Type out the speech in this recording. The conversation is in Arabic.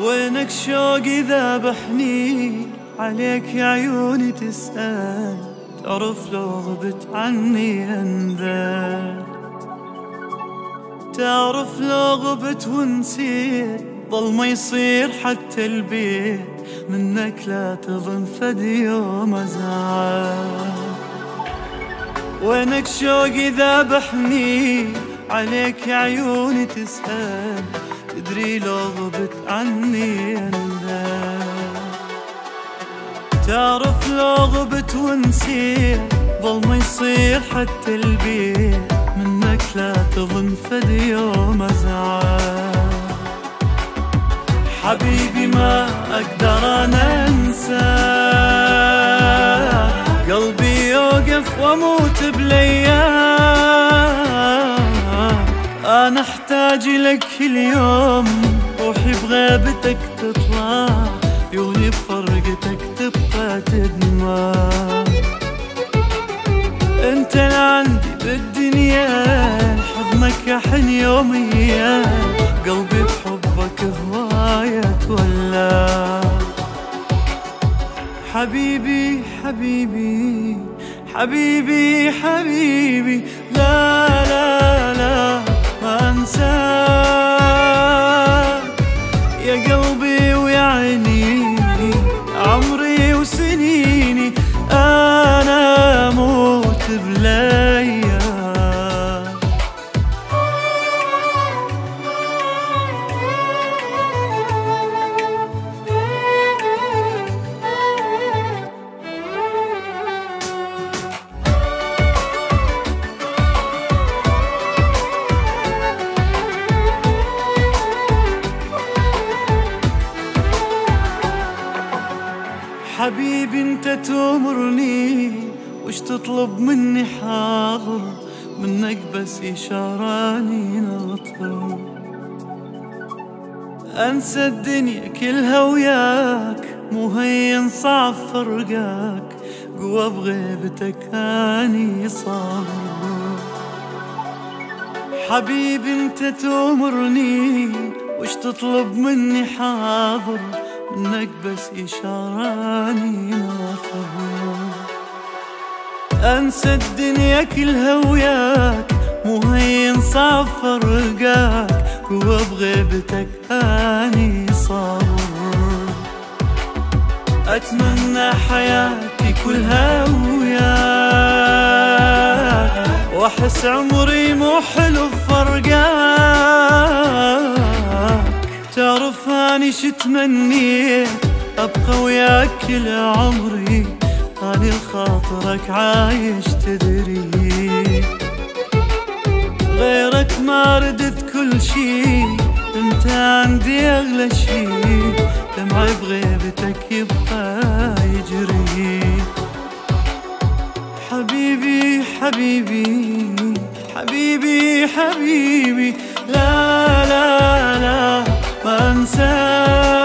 وينك شوقي ذابحني عليك يا عيوني تسأل تعرف لو غبت عني أنذر. تعرف لو غبت ونسيت ظل ما يصير حتى البيت منك لا تظن فد يوم ازعل وينك شوقي ذابحني عليك يا عيوني تسأل تدري لو غبت عني أنت. تعرف لو غبت ونسيت ظل ما يصير حتى البيت. منك لا تظن فد يوم ازعل حبيبي ما أقدر أنا أنسى. قلبي يوقف وأموت بالايام أنا احتاج لك كل يوم روحي بغيبتك تطلع. عيوني بفرقتك تبقى تدمع. انت عندي بالدنيا حضنك يحن يوميا. قلبي بحبك هواية تولع حبيبي حبيبي حبيبي حبيبي. حبيبي انت تأمرني. وش تطلب مني حاضر؟ منك بس إشاراني نطر أنسى الدنيا كلها وياك مو هين صعب فرقاك. قوة بغيبتك أني صابر. حبيبي انت تأمرني. وش تطلب مني حاضر؟ منك بس إشاراني ناطر أنسى الدنيا كلها وياك مو هين صعب فرقاك هو بغيبتك أني صابر أتمنى حياتي كلها وياك وأحس عمري مو حلو بفرقاك. تعرف اني شتمنيت أبقى وياك كل عمري اني لخاطرك عايش تدري. غيرك ما ردت كل شي أنت عندي أغلى شي. دمعي بغيبتك يبقى يجري. حبيبي حبيبي حبيبي حبيبي. لا لا لا. 满载